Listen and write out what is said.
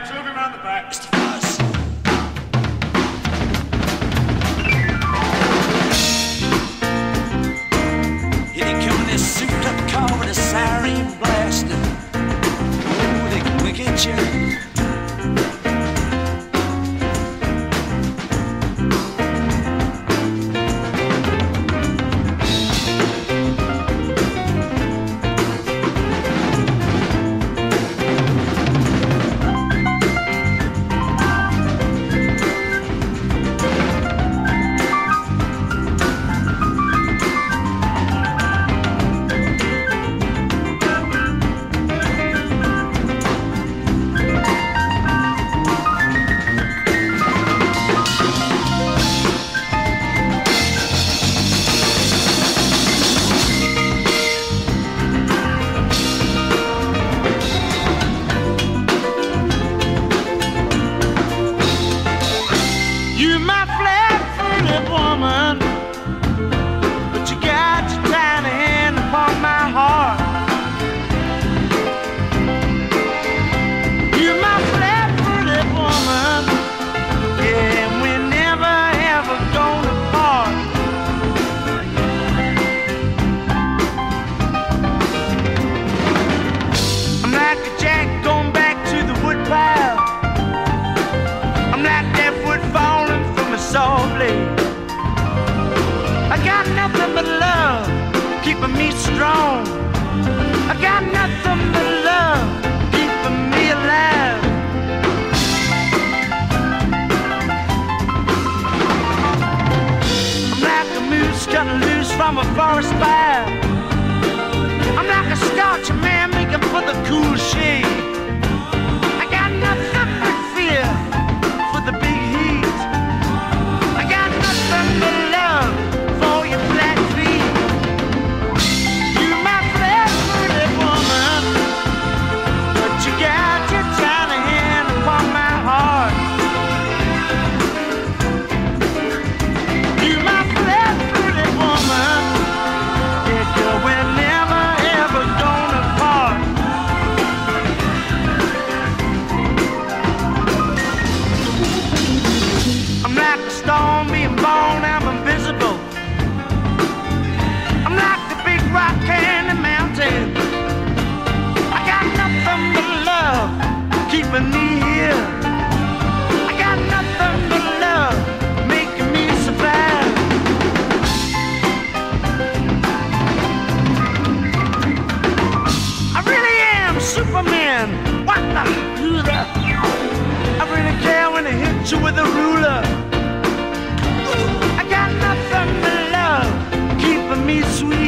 right, two of Here they come in this souped-up car with a siren blasting. Superman. What the? You? I really care when I hit you with a ruler. I got nothing but love keeping me sweet.